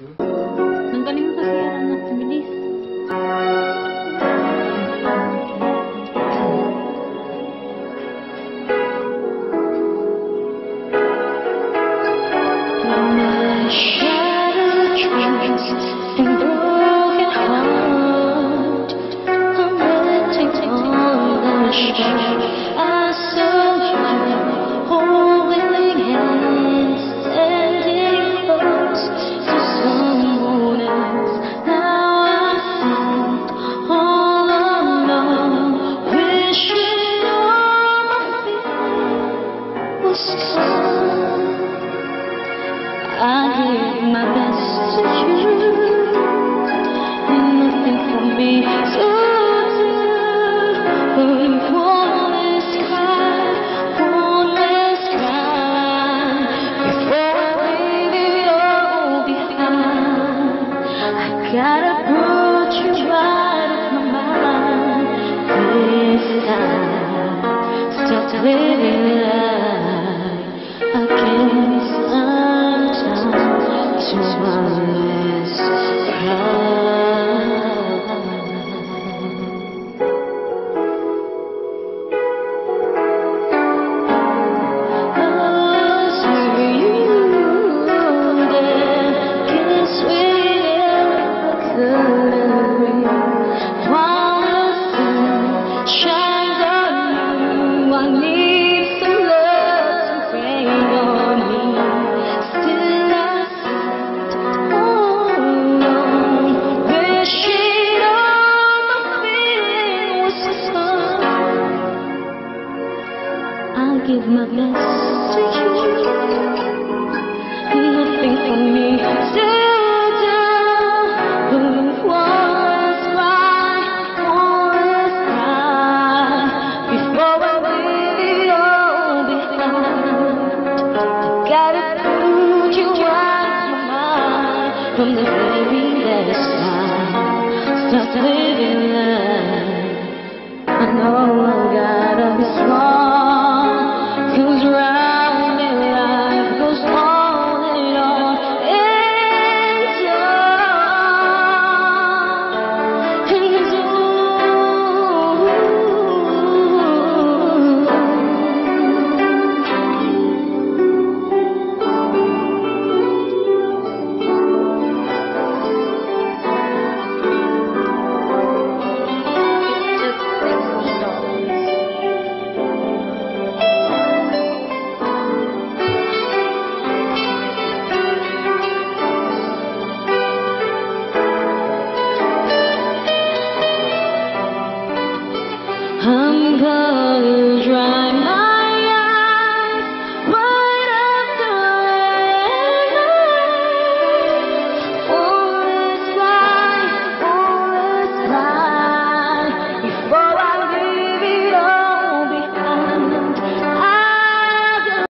Ang galing mo kasi anak, I give my best to you. Nothing for me to do. But my best to. Nothing me do. Before I leave it all behind, gotta put you from the very time. Stop living life. I know I gotta be strong. I'm gonna dry.